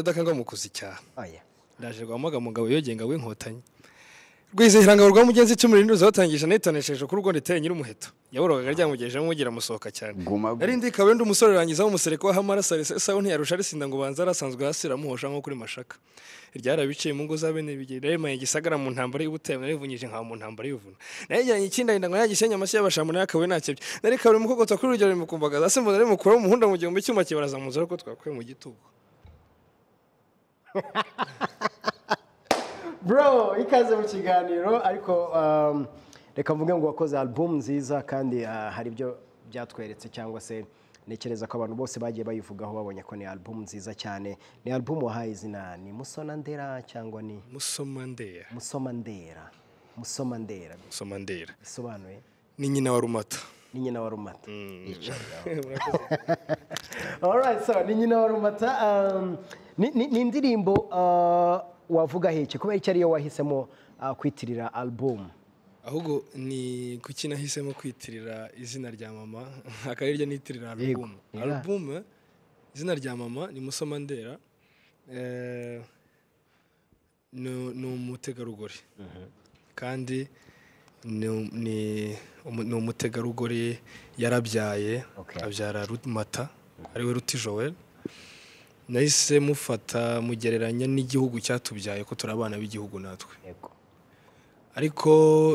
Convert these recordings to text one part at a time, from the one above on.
udakanga mu kuzicyaha oya ndaje rwamaga mugabo yogenga w'inkotanyi. Rwizihirangabo rwa mugenzi icumi n'indwi zatangisha nitonesheje kuri urwo nditeye nyir'umuheto. Yaborogaga ryamugejejemo mugira musohoka cyane. Nari ndi kawe ndi umusore rangizaho umusereko w'amaraso sawa ntiyarusha arisinda ngo banza arasanzwe hasi ramuhosha nko kuri mashaka. Ryarabiciye mu ngo za bene bigeri. Remaye gisagara mu ntambara y'ubutema narivunyije nka mu ntambara y'ubuvuna. Narijyanye ikindi ahinda ngo yagisenya amashyi y'abashambo na yo akabuye nakebye. Nari kabiri mukogota kuri urugero rimukumbagaza se mbona rimukuraho umuhunda mu gihumbi cyuma kibarazamuza ariko twakuye mu gitugu. Bro ikaze mu kiganiro ariko um, reka mvuge ngo wakoze album nziza kandi uh, hari ibyo byatweretse cyangwa se ntekereza ko abantu bose bagiye bayivugaho babonye ko ni album nziza cyane. Ni album wahaye izina ni musona ndera cyangwa ni? Musomandera. Musoma ndera musoma ndera musomandera. Bisobanuye? Ni nyina wa rumata. Ni nyina wa rumata. So ni nyina wa rumata um, ni, indirimbo uh, wavuga hiki kubera icyo ariyo wahisemo uh, kwitirira album? Ahubwo ni kuki nahisemo kwitirira izina rya mama? Akaba ari ryo nitirira alubumu alubumu izina rya mama ni musomandera eh, ni ni umutegarugori. Kandi ni- ni umu- ni umutegarugori yarabyaye abyara rumata ari we ruti joel. Nahise mufata mugereranya n'igihugu cyatubyaye ko turi abana b'igihugu natwe. Ariko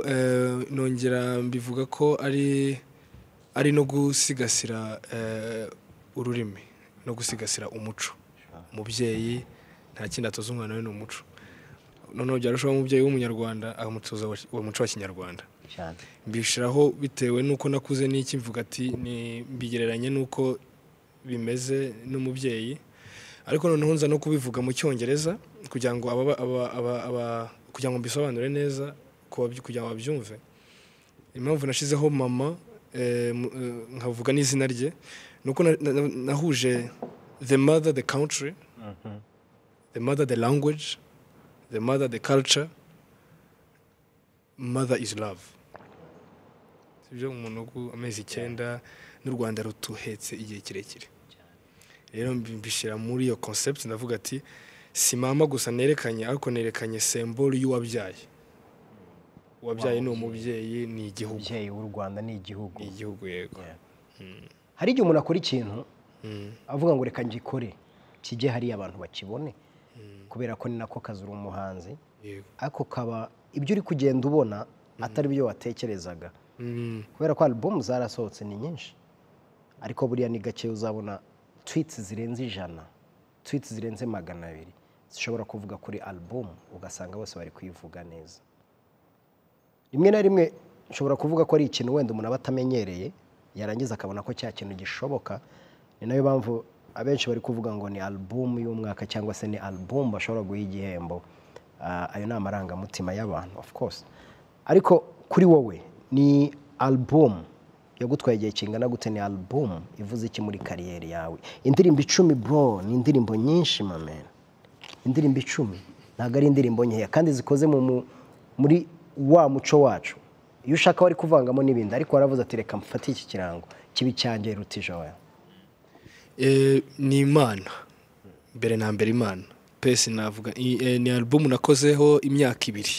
eh, nongera mbivuga ko ari ari no gusigasira eh, ururimi no gusigasira umuco. Umubyeyi nta kindi atoza umwana we ni umuco. Noneho byarushaho umubyeyi w'umunyarwanda akamutoza wa- uwo muco wa kinyarwanda. Cyane mbishiraho bitewe n'uko nakuze n'iki mvuga ati ni mbigereranye n'uko bimeze n'umubyeyi. Ariko noneho nza no kubivuga mu cyongereza kugira ngo kugira ngo mbisobanure neza kugira ngo babyumve. Impamvu nashizeho mama eh, eh, nkavuga n'izina rye ni uko na- na- nahuje the mother the country the mother the language the mother the culture mother is love. Sibyo umuntu amezi icyenda n'u rwanda rutuhetse igihe kirekire. Rero mbi- mbishyira muri iyo concept ndavuga ati si mama gusa nerekanye ariko nerekanye sembolo y'uwabyaye. Uwabyaye ni umubyeyi ni igihugu. Umubyeyi w'u rwanda ni igihugu. Ni igihugu yego. Hari igihe umuntu akora ikintu Mm. avuga ngo reka ngikore kijye hariya abantu bakibone. Kubera ko ni nako kazi uri umuhanzi. Ariko kaba ibyo uri kugenda ubona atari byo watekerezaga. Mm. kubera ko album zarasohotse ni nyinshi. Ariko buriya ni gake uzabona tweets zirenze ijana tweets zirenze magana abiri. Zishobora kuvuga kuri album ugasanga bose bari kuyivuga neza. Rimwe na rimwe ushobora kuvuga ko ari ikintu wenda umuntu aba atamenyereye yarangiza akabona ko cya kintu gishoboka. Ni na yo mpamvu abenshi bari kuvuga ngo ni album y'umwaka cyangwa se ni album bashobora guha igihembo. Ah, ayo ni amarangamutima y'abantu of course. Ariko kuri wowe ni album yagutwaye igihe kingana gute? Ni album ivuze iki muri kariyeri yawe? Indirimbo icumi bro ni indirimbo nyinshi mamen indirimbo icumi ntabwo ari indirimbo nkeya kandi zikoze mu mu- muri wa muco wacu. Iyo ushaka wari kuvangamo n'ibindi ariko waravuze ati reka mfate iki kirango. Kibi cyanjye ruti ni imana mbere na mbere imana. Pesi navuga eh, ni album nakozeho imyaka ibiri.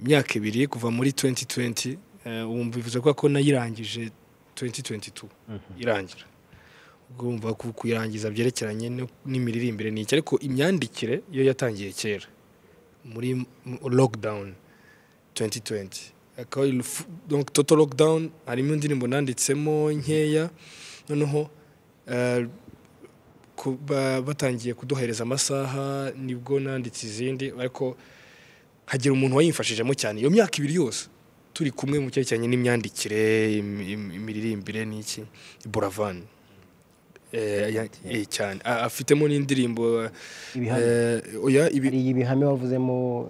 Imyaka ibiri kuva muri 2020 eh, ubu bivuze ko nayirangije 2022 irangira. Ubwo wumva ku- kuyirangiza byerekeranye n'imiririmbire ni iki? Ariko imyandikire yo yatangiye kera. Muri lockdown 2020 akaba total lockdown harimo indirimbo nanditsemo nkeya. Noneho eh, batangiye kuduhereza amasaha ni bwo nanditse izindi ariko hagira umuntu wayimfashijemo cyane. Iyo myaka ibiri yose turi kumwe mu cyerekeranye n'imyandikire im- im- imiririmbire n'iki? Buravan. Eh, eh, cyane. Afitemo n'indirimbo Ibihame. wavuzemo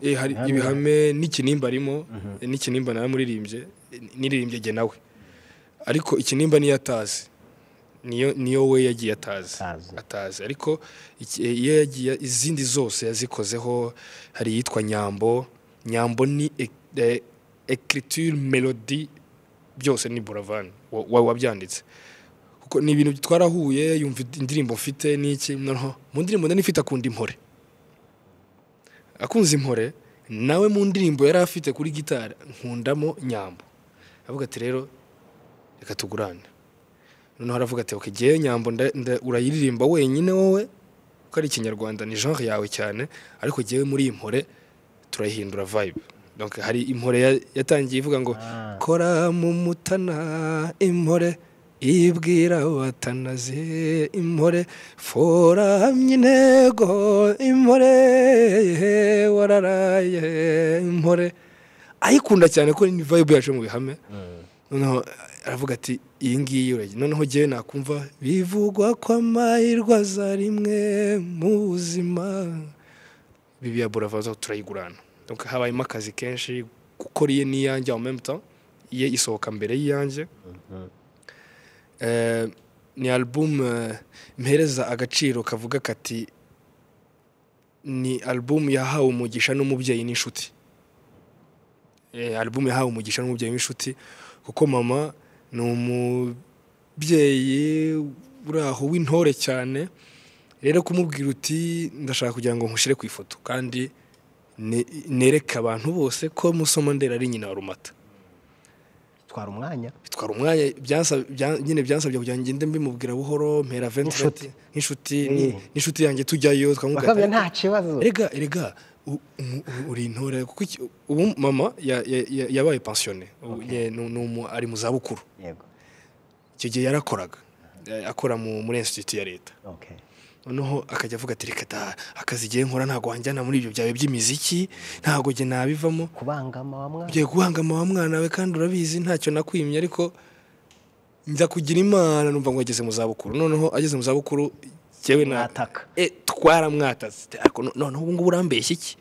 ibihame? n'ikinimba arimo n'ikinimba naramuririmbye niririmbye nawe. Ariko ikinimba niyo atazi. Niyo we yagiye atazi. Atazi. ariko iyo yagiye izindi zose yazikozeho hari iyitwa nyambo. Nyambo ni ek- eh, écriture melody byose ni buravan wa- wa- wabyanditse. Ko ni ibintu twarahuye yumva indirimbo mfite n'iki noneho mu ndirimbo nari mfite akunda impore? Akunze impore nawe mu ndirimbo yari afite kuri gitari nkundamo nyambo. Avuga ati rero reka tugurane. Noneho aravuga ati jyewe nyambo urayiririmba wenyine wowe? Kuko ari ikinyarwanda ni genre yawe cyane ariko jyewe muri iyi mpore turayihindura vibe. Hari impore ya- yatangiye ivuga ngo Ah. kora mu mutana impore ibwira watanaze impore foramye intego impore wararaye impore. Ayikunda cyane ko ni vibe yacu mu bihame. Noneho aravuga ati iyi ngiyi uragiye noneho jyewe nakumva bivugwa ko amahirwe aza rimwe mu buzima. Bibi ya buravaza turayigurana. Habayemo akazi kenshi gukora iye n'iyanjye même temps iye isohoka mbere y'iyanjye. Eh, ni album eh, mpereza agaciro kavuga kati ni album yahawe umugisha n'umubyeyi n'inshuti. Eh, album yahawe umugisha n'umubyeyi w'inshuti kuko mama ni umubyeyi uri aho w'intore cyane. Rero kumubwira uti ndashaka kugira ngo nkushyire ku ifoto. Kandi ne- nereke abantu bose ko musomandera ari nyina wa rumata. Twara umwanya. Bitwara umwanya nyine byansabye kugira ngo ngende mbimubwira buhoro mpera ventureti nk'inshuti ni- n'inshuti yanjye tujyayo ati, nta kibazo. U- u- uri intore kuko ubu mama ya- ya- ya- yabaye umu- ari mu zabukuru. Icyo gihe yarakoraga. Akora mu- muri institute ya leta. Noneho akajya avuga ati reka akazi igihe nkora ntabwo wanjyana muri ibyo byawe by'imiziki ntabwo njye nabivamo. Kubangama wa mwana. Ugiye guhangama wa mwana we kandi urabizi ntacyo nakwimye ariko njya kugira imana numva ngo ageze mu zabukuru. Noneho ageze mu zabukuru jyewe na mwataka e, twaramwatase ariko no- noneho ubu ngubu urambeshya iki?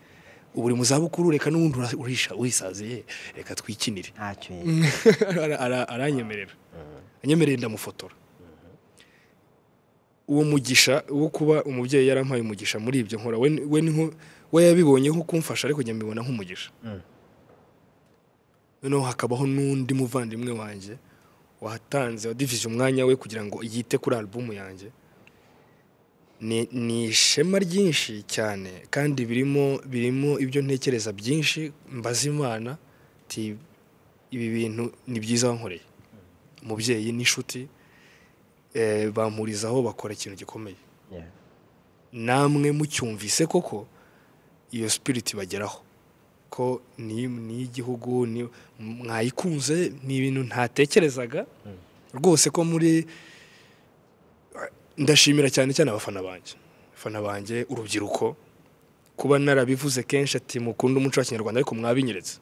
Ubu uri mu zabukuru reka n'ubundi urisha urisaziye reka twikinire. Aranyemerera. Anyemereye ndamufotora. Uwo mugisha wo kuba umubyeyi yarampaye umugisha muri ibyo nkora we ni- we yabibonye nko kumfasha ariko njya mbibona nk'umugisha. Mm. noneho hakabaho n'undi muvandimwe wanjye wahatanze wadivije umwanya we kugira ngo yite kuri alubumu yanjye. Ni, ni ishema ryinshi cyane kandi birimo birimo ibyo ntekereza byinshi mbaza imana ati ibi bintu ni byiza wankoreye. Umubyeyi n'inshuti eh, bampurizaho bakora ikintu gikomeye. Namwe mucyumvise koko iyo spirit bageraho ko ni ni igihugu ni mwayikunze ni ibintu ntatekerezaga. Rwose ko muri ndashimira cyane cyane abafana banjye abafana banjye urubyiruko. Kuba narabivuze kenshi ati mukunda umuco wa kinyarwanda ariko mwabinyeretse.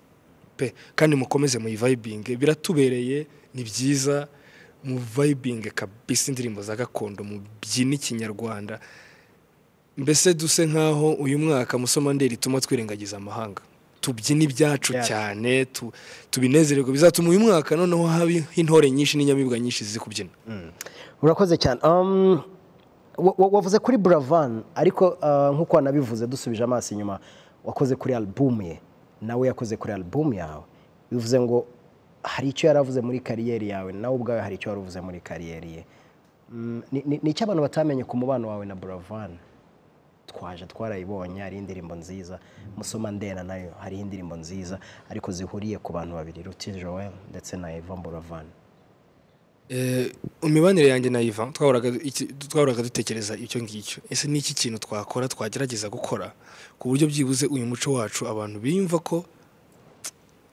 Pe kandi mukomeze muyivayibinge biratubereye ni byiza muvayibinge kabisa indirimbo za gakondo mubyine ikinyarwanda mbese duse nk'aho uyu mwaka musomanderi ituma twirengagiza amahanga. Tubyine ibyacu Byacu. cyane tu- tubinezererwe. Bizatuma uyu mwaka noneho haba intore nyinshi n'inyamibwa nyinshi zizi kubyina. Urakoze cyane. Um, wa- wa- wavuze kuri buravan ariko uh, nk'uko wanabivuze dusubije amaso inyuma wakoze kuri alubumu ye. Nawe yakoze kuri alubumu yawe. Bivuze ngo hari icyo yaravuze muri kariyeri yawe nawe ubwawe hari icyo waruvuze muri kariyeri ye. Mm, ni- icyo abantu batamenye ku mubano wawe na buravan twaje twarayibonye hari indirimbo nziza. Musoma ndena na yo hariho indirimbo nziza. Ariko zihuriye ku bantu babiri ruti joel ndetse na eva buravan imibanire yanjye na Ivan twahoraga dutekereza icyo ngicyo. Ese ni iki kintu twakora twagerageza gukora? Ku buryo byibuze uyu muco wacu abantu biyumva ko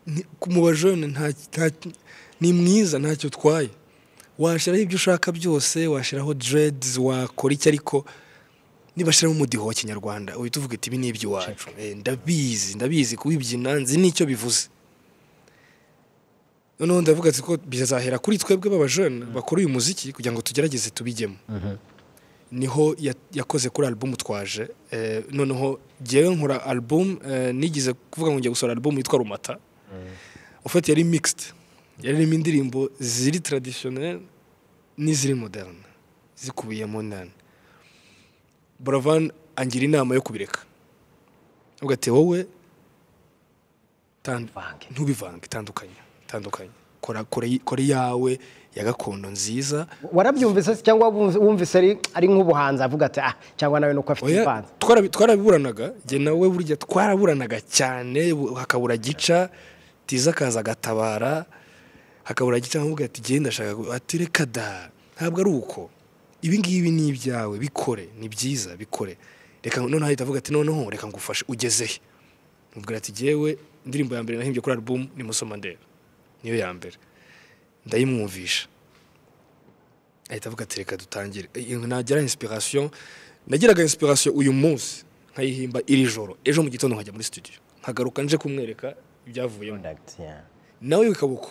ni- mu bajene nta, nta, ni mwiza ntacyo utwaye washyiraho ibyo ushaka byose washyiraho dreads wakora iki ariko nibashyiramo umudiho wa kinyarwanda. Uhita uvuga ati ibi ni iby'iwacu. Eh, ndabizi ndabizi kubibyina nzi n'icyo bivuze. Noneho ndavuga ko bizahera kuri twebwe b'abajene bakora uyu muziki kugira ngo tugerageze tubijyemo. Niho ya- yakoze kuri album twaje. Eh, noneho jyewe nkora album eh, nigize kuvuga ngo ngiye gusohora album yitwa rumata. Ufite yari mixed. Yari irimo indirimbo ziri traditionnel n'iziri moderne zikubiyemo ndani buravan angira inama yo kubireka. Avuga ati wowe ntubivange tandukanye. Tandukanye kora kora kora iyawe ya gakondo nziza. Warabyumvise se cyangwa wumvise- ari nk'ubuhanzi avuga ati ah cyangwa nawe nuko afite ivanze twarabi- twarabiburanaga jye nawe burya twaraburanaga cyane bu- hakabura gica tiza akaza agatabara hakabura gica nkavuga ati genda ndashaka gu- ati reka da ntabwo ari uko. Ibi ngibi ni ibyawe bikore ni byiza bikore. Reka noneho ahita avuga ati noneho reka ngufashe ugezehe mubwira ati jyewe indirimbo ya mbere nahimbye kuri album ni musoma ndeba niyo ya mbere. Ndayimwumvisha. Ahita avuga ati reka dutangire. Nagira inspiration. Nagiraga inspiration uyu munsi. Nkayihimba iri joro. Ejo mu gitondo nkajya muri studio. Nkagaruka nje kumwereka ibyavuyemo. Nawe bikaba uko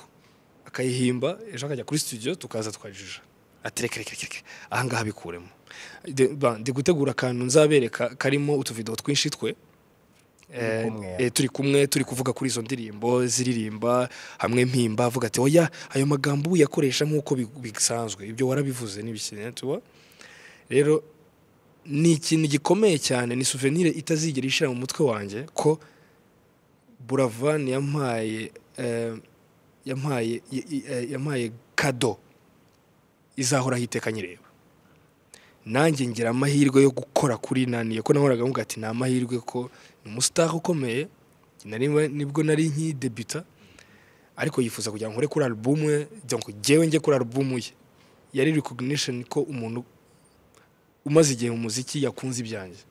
akayihimba ejo akajya kuri studio tukaza tukajija ati reka reka reka reka, aha ngaha bikuremo. Ndi gutegura akantu nzabereka karimo utuvidewo twinshi twe. Turi kumwe turi kuvuga kuri izo ndirimbo ziririmba hamwe mpimba avuga ati oya ayo magambo uyakoresha nk'uko bi- bisanzwe. Ibyo warabivuze n'ibisine tuba? Rero ni ikintu gikomeye cyane ni souvenir itazigera ishira mu mutwe wanjye ko buravan yampaye eh, yampaye eh, yampaye kado izahoraho iteka nyireba nanjye ngira amahirwe yo gukora kuri naniye ko nahoraga mvuga ati ni amahirwe ko ni umusitari ukomeye. Nibwo nari nkidebuta ariko yifuza kugira ngo nkore kuri alubumu ye donc jyewe njye kuri alubumu ye. Yari recognition ko umuntu umaze igihe mu muziki yakunze ibyanjye.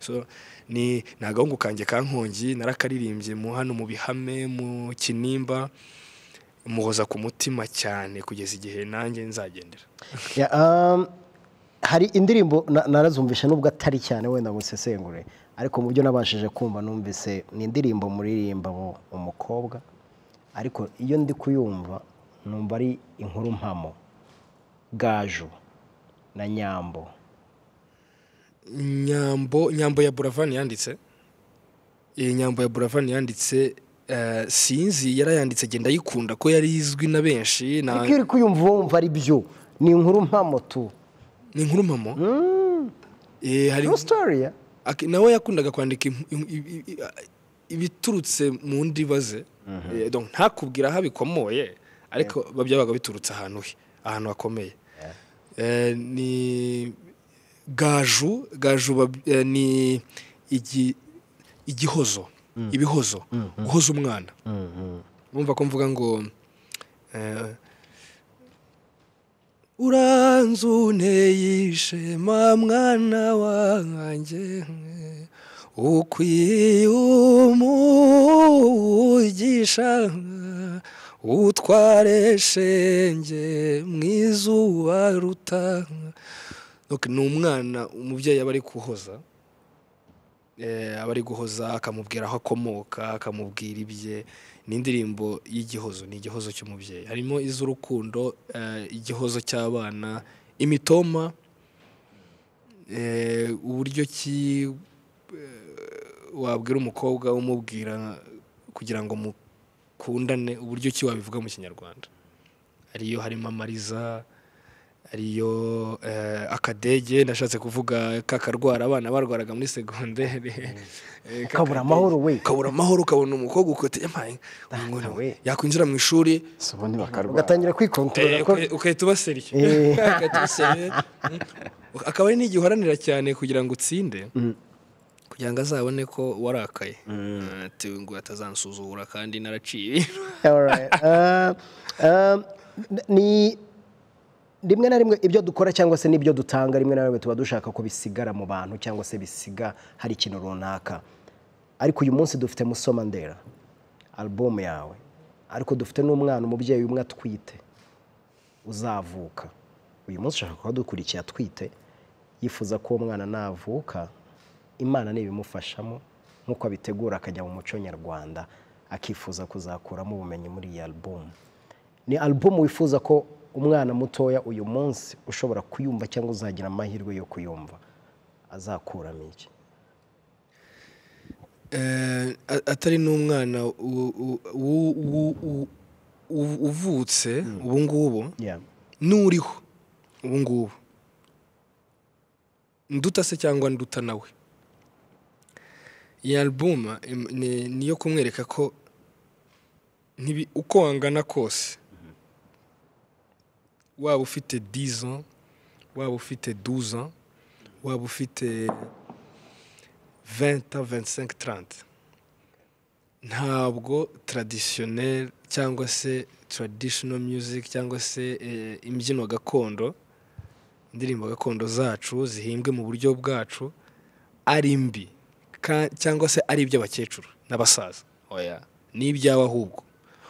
So ni agahungu kanjye ka nkongi narakaririmbye mu hano mu bihame mu kinimba muhoza ku mutima cyane kugeza igihe nanjye nzagendera. Um, hari indirimbo na- narazumvishe nubwo atari cyane wenda ngo usesengure ariko mu byo nabashije kumva numvise ni indirimbo muririmba mu- umukobwa ariko iyo ndi kuyumva numva ari inkuru mpamo. Gaju na nyambo. Nyambo nyambo ya buravani yanditse. Iyi nyambo ya buravani yanditse eh, sinzi yarayanditse genda ayikunda ko yari izwi na benshi iyo uri kuyumva wumva ari byo ni inkuru mpamo tu. Ni inkuru mpamo Eh, hari nawe yakundaga kwandika ibiturutse mu ndiba ze. Eh, donc ntakubwira aho bikomoye ariko byabaga biturutse ahantu he ahantu hakomeye. Eh, ni gaju gaju eh, ni igi- igihozo ibihozo guhoza umwana. Bumva ko mvuga ngo eh, uranzuneye ishema mwana wanjye ukwiye umugisha utware shenge mu izuba ruta ni umwana umubyeyi aba ari guhoza Eh, aba ari guhoza akamubwira aho akomoka akamubwira ibye. Ni indirimbo y'igihozo ni igihozo cy'umubyeyi. Harimo iz'urukundo eh, igihozo cy'abana imitoma eh, uburyo ki eh, wabwira umukobwa umubwira kugira ngo mukundane uburyo ki wabivuga mu kinyarwanda. Ariyo harimo amariza ariyo eh, akadege ndashatse kuvuga kakarwara abana barwaraga muri segonderi Eh, Ukabura kakadege. amahoro we. ukabura amahoro ukabona umukobwa ukote yamaye Data we. yakwinjira mu ishuri ugatangira kwikontorora eh, ugahita uba seriye Eh. Ugahita uba seriye. Mm. akaba ari n'igihe uharanira cyane kugira ngo utsinde kugira ngo azabone ko warakaye ati ngo atazansuzugura kandi naraciye Alright. Rimwe na rimwe ibyo dukora cyangwa se n'ibyo dutanga rimwe na rimwe tuba dushaka ko bisigara mu bantu cyangwa se bisiga hari ikintu runaka. Ariko uyu munsi dufite musoma ndera alubumu yawe. Ariko dufite n'umwana umubyeyi umwe atwite uzavuka. Uyu munsi ushaka kuba dukurikiye atwite yifuza ko uwo mwana navuka imana nibimufashamo nk'uko abitegura akajya mu muco nyarwanda akifuza kuzakuramo ubumenyi muri iyi alubumu ni alubumu wifuza ko umwana mutoya uyu munsi ushobora kuyumva cyangwa uzagira amahirwe yo kuyumva. Azakuramo iki? Eh, atari n'umwana uvutse ubu ngubu? N'uriho ubu ngubu. Nduta se cyangwa nduta nawe iyi album im- ni niyo kumwereka ko uko wangana kose. Waba ufite 10 ans waba ufite 12 ans waba ufite 20 ans 25 30 ntabwo traditionnel cyangwa se traditional music cyangwa se eh, imbyino gakondo indirimbo gakondo zacu zihimbwe mu buryo bwacu ari mbi. Cyangwa se ari iby'abakecuru n'abasaza. Ni ibyawe ahubwo.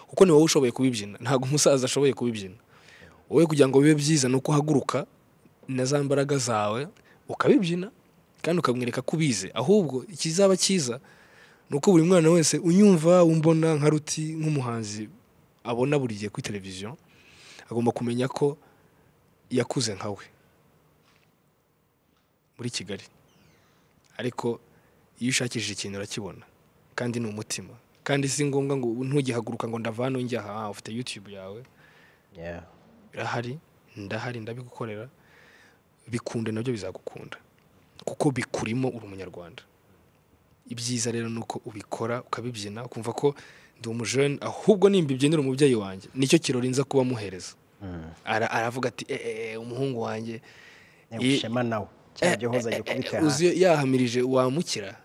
Kuko ni wowe ushoboye kubibyina. Ntabwo umusaza ashoboye kubibyina. Wowe kugira ngo bibe byiza ni uko uhaguruka na za mbaraga zawe ukabibyina kandi ukamwereka ko ubizi ahubwo ikizaba cyiza ni uko buri mwana wese unyumva umbona nka ruti nk'umuhanzi abona buri gihe kuri televiziyo agomba kumenya ko yakuze nka we. Muri kigali. Ariko iyo ushakishije ikintu urakibona. Kandi ni umutima. Kandi si ngombwa ngo ntugihaguruka ngo ndava hano njya aha ufite yutube yawe. Birahari ndahari ndabigukorera bikunde na byo bizagukunda. Kuko bikurimo uri umunyarwanda. Ibyiza rero ni uko ubikora ukabibyina ukumva ko ndi umujene ahubwo nimba ibyinira umubyeyi wanjye ni cyo kirori nza kuba muhereza. Mm. Ara- aravuga ati "Eh, eh, eh, umuhungu wanjye. Yewe ishema nawe. Cya gihoza gikubite hasi uzi yahamirije wamukira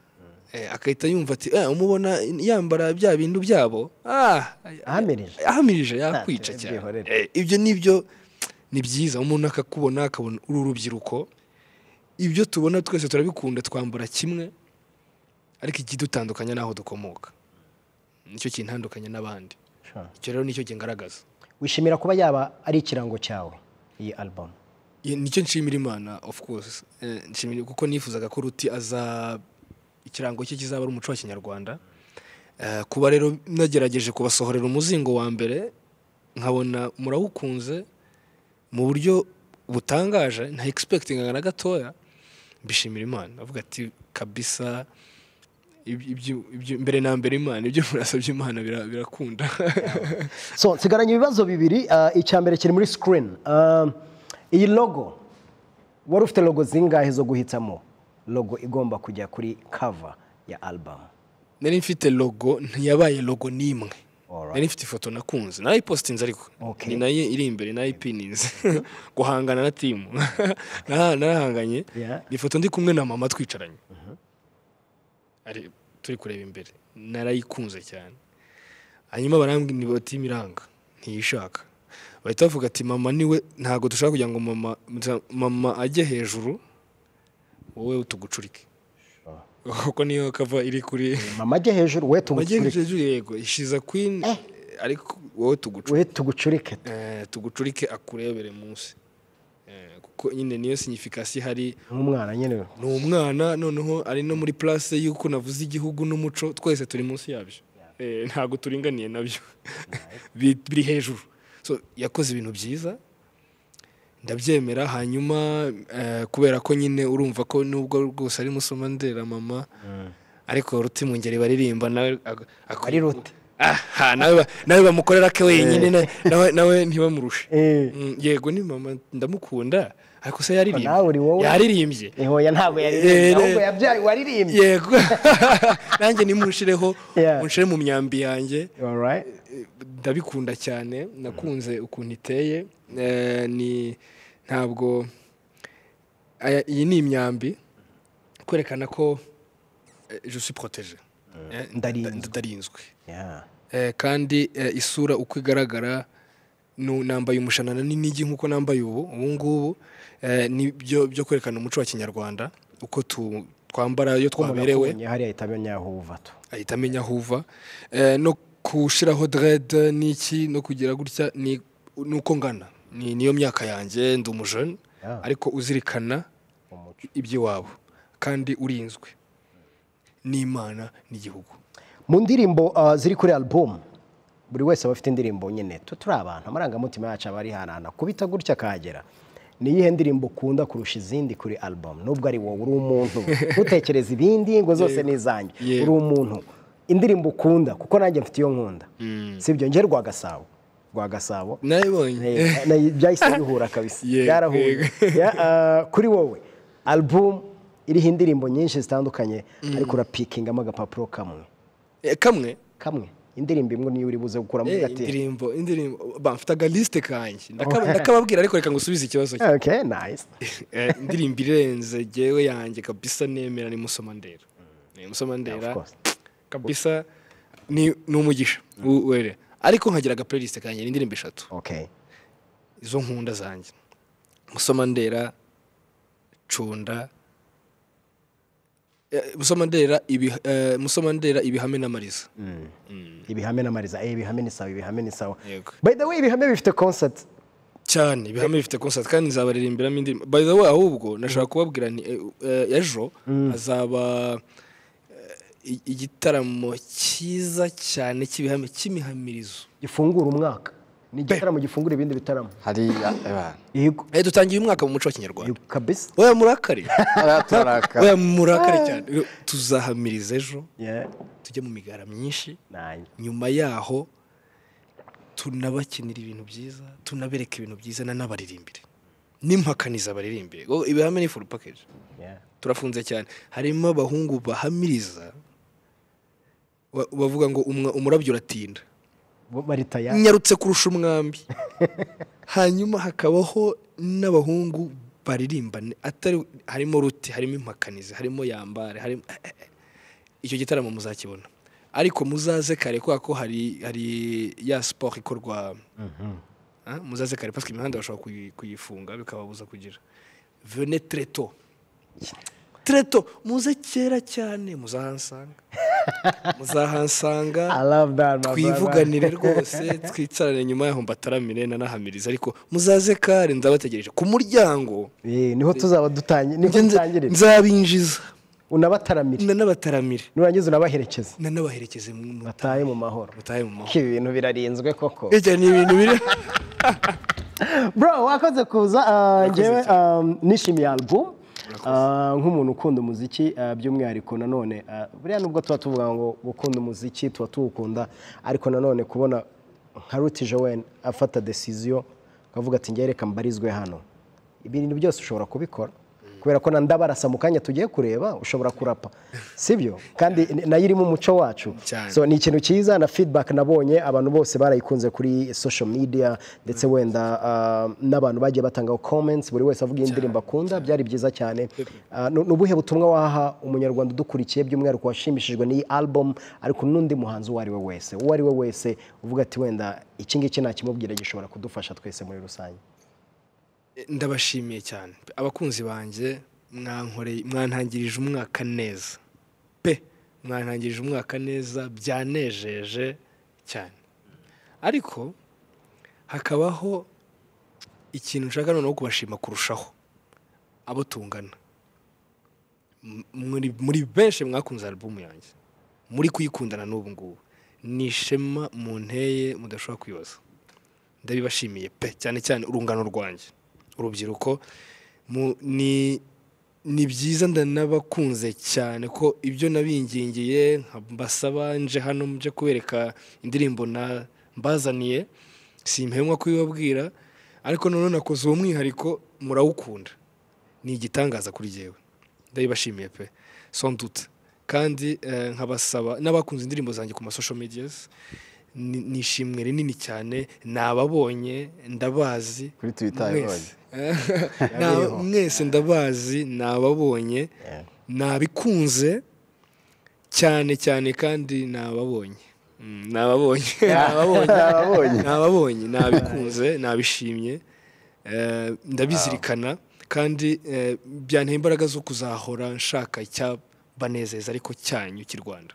agahita yumva ati "Eh, umubona yambara bya bintu byabo. Ah ahamirije. ahamirije yakwica cyane. Eh, ibyo ni byo ni byiza. Umuntu akakubona akabona uri urubyiruko ibyo tubona twese turabikunda twambara kimwe ariko ikidutandukanya n'aho dukomoka. Nicyo kintandukanya n'abandi. Icyo rero ni cyo kingaragaza wishimira kuba yaba ari ikirango cyawe iyi Ye- ni cyo nshimira imana of course. Eh, nshimira kuko nifuzaga ko ruti aza ikirango cye kizaba ari umuco wa kinyarwanda. Eh, kuba rero nagerageje kubasohorera umuzingo wa mbere nkabona murawukunze mu buryo butangaje nta expectingaga na gatoya mbishimira imana. Avuga ati kabisa ibyo- mbere na mbere imana ibyo murasabye imana bira- birakunda. So nsigaranye ibibazo bibiri ah, icya mbere kiri muri screen. Ah, iyi logo wari ufite logo zingahe zo guhitamo? Logo igomba kujya kuri cover ya album. Nari mfite logo ntiyabaye logo n'imwe. Nari mfite ifoto nakunze. Narayipositinze ariko. Okay. ni na yo iri imbere nayipininze guhangana na timu Nara- narahanganye. Ni ifoto ndi kumwe na mama twicaranye. Ari turi kureba imbere. Narayikunze cyane. Hanyuma barambwira ni timu iranga ntiyishaka. Bahita bavuga ati mama ni we ntabwo dushaka kugira ngo mama mama ajye hejuru. Wowe utugucurike. Kuko niyo kava iri kuri mama ajye hejuru we tugucurike. hejuru yego. Ishiza queen ariko wowe tugucurike. Tugucurike. Eh, tugucurike akurebere munsi. Eh, kuko nyine niyo signification ihari. Nk'umwana nyine ni umwana noneho ari no muri place y'uko navuze igihugu n'umuco twese turi munsi yabyo. Eh, ntabwo turinganiye na byo. Bi- biri hejuru. So yakoze ibintu byiza ndabyemera hanyuma eh, kubera ko nyine urumva ko nubwo rwose ari musoma ndera mama ariko ruti mu ngeri baririmba nawe Ari Ruti. aha nawe ba- nawe bamukorera ke wenyine na- nawe ntibamurushe. Eh. Mm, yego ni mama ndamukunda ariko se yaririmbye. Yaririmbye ntabwo Eh, yaririmbye ahubwo eh. yabyaye waririmbye. Yego. Nanjye nimushireho munshire mu myambi yanjye. Eh, ndabikunda cyane nakunze ukuntu iteye Eh, ni ntabwo iyi ni imyambi kwerekana ko eh, je suis protégé. Eh, Ndarinzwe. kandi isura uko igaragara nambaye umushanana n'inigi nk'uko nambaye ubu ubu ngubu ni byo kwerekana umuco wa kinyarwanda uko twambara iyo hariya ahita amenya aho uva tu. Ahita amenya aho uva no gushyiraho dread n'iki no kugira gutya ni uko ngana. Ni niyo myaka yanjye ndi umujene ariko uzirikana iby'iwabo kandi urinzwe. N'imana n'igihugu mu ndirimbo uh, ziri kuri album buri wese aba afite indirimbo nyine. Tu turi abantu. Amarangamutima yacu aba ari hanana kubita gutya akahagera ni iyihe ndirimbo ukunda kurusha izindi kuri album? Nubwo ari wowe uri umuntu. Ntutekereze ibindi ngo zose ni izanjye. Uri umuntu. Indirimbo ukunda kuko nanjye mfite iyo nkunda. Si ibyo? Njye rwagasabo. Nayibonye. Eh, na- byahise bihura kabisa. Byarahuye ah, kuri wowe album iriho indirimbo nyinshi zitandukanye ariko urapikingamo agapapuro kamwe. Eh, kamwe? Kamwe. Indirimbo imwe niyo uri buze gukura muri Eh, gati indirimbo indirimbo. Ba mfite agalisite kanjye. Ndakaba- ndakababwira ariko reka ngusubize ikibazo cyawe okay nice. Eh, indirimbo irenze jyewe yanjye kabisa nemera ni musomandera. Ni musomandera. Of course. Kabisa ni umugisha. U- were ariko nkagira aga playlist kanjye ni indirimbo eshatu. Okay. Izo nkunda zanjye. Musomandera cunda eh, musomandera ibi eh, musomandera ibihame n'amariza ibihame n'amariza eh ibihame ni sawa ibihame ni sawa. By the way ibihame bifite concert. Cyane ibihame bifite concert kandi nzabaririmbiramo indirimbo. By the way ahubwo nashaka kubabwira eh, ejo hazaba i- igitaramo cyiza cyane cy'ibihame cy'imihamirizo. Gifungura umwaka. Ni igitaramo gifungura ibindi bitaramo. Hariya eba yego. Eh dutangiye uyu mwaka mu muco wa kinyarwanda. Yego kabisa. Oya murakare. Oya murakare cyane. Tuzahamiriza ejo. Tujye mu migara myinshi. Nyuma yaho tunabakinira ibintu byiza tunabereka ibintu byiza nanabaririmbire n'impakaniza baririmbire Oh, ibihame ni full package. Yeah. Turafunze cyane. Harimo abahungu bahamiriza bavuga ngo umurabyo uratinda. Nyarutse kurusha umwambi. Hanyuma hakabaho n'abahungu baririmbane atari harimo ruti harimo impakanizi harimo yambare harimo icyo gitaramo muzakibona. Ariko muzaze kare kubera ko hari hari ya siporo ikorwa. Ah, muzaze kare que imihanda bashobora kuyi- kuyifunga bikababuza kugira. Vene treto treto muze kera cyane muzahansanga. muzahansanga twivuganire rwose twicarane nyuma yaho mbataramire nanahamiriza ariko muzaze kare nzabategereje. Ku muryango eh ni ho tuzaba dutangirira nzabinjiza. Unabataramire. Nanabataramire nurangiza unabaherekeze. Nanabaherekeze mu- mu- mahoro. Mutahe mu mahoro. Ko ibi bintu birarinzwe koko. Ejya ni ibintu biri bro wakoze kuza uh, njyewe um, nishimiye album. Nk'umuntu ukunda umuziki uh, by'umwihariko nanone uh, buriya nubwo tuba tuvuga ngo gukunda umuziki tuba tuwukunda ariko nanone kubona nka ruti jowen afata decision akavuga ati njye reka mbarizwe hano. Ibintu byose ushobora kubikora. Kubera ko na ndabarasa mu kanya tugiye kureba ushobora kurapa. Sibyo? Kandi na yo irimo umuco wacu. So ni ikintu cyiza na feedback nabonye abantu bose barayikunze kuri social media ndetse wenda uh, n'abantu bagiye batangaho comments buri wese avuga indirimbo akunda byari byiza cyane. Uh, ni ubuhe butumwa waha umunyarwanda udukurikiye? By'umwihariko washimishijwe n'iyi album ariko n'undi muhanzi uwo ari we wese. Uwo ari we wese uvuga ati wenda iki ngiki nakimubwira gishobora kudufasha twese muri rusange. Ndabashimiye cyane. Abakunzi banjye mwantangirije umwaka neza. Pe mwantangirije umwaka neza byanejeje cyane. Ariko hakabaho ikintu nshaka noneho kubashima kurushaho. Abo tungana muri benshi mwakunze alubumu yanjye. Muri kuyikundana n'ubu ngubu. Ni ishema munteye mudashobora kwibaza. Ndabibashimiye pe cyane cyane urungano rwanjye. Urubyiruko ni ni byiza ndanabakunze cyane ko ibyo nabingingiye mbasaba nje hano mje kubereka indirimbo na mbazaniye simpemwa kubibabwira ariko noneho nakoze uwo mwihariko murawukunda. Ni igitangaza kuri jyewe ndabibashimiye pe. Sans doute. Kandi eh, nkabasaba n'abakunze indirimbo zanjye ku masocial medias ni ishimwe rinini cyane nababonye ndabazi Kuri Twitter mwese. Ndabazi nababonye nabikunze cyane cyane kandi nababonye. Mm, nababonye. Nababonye. Nababonye. Nabikunze nabishimye. Eh, ndabizirikana kandi eh, byanteye imbaraga zo kuzahora nshaka icyabanezeza ariko cyanyu cy'i rwanda.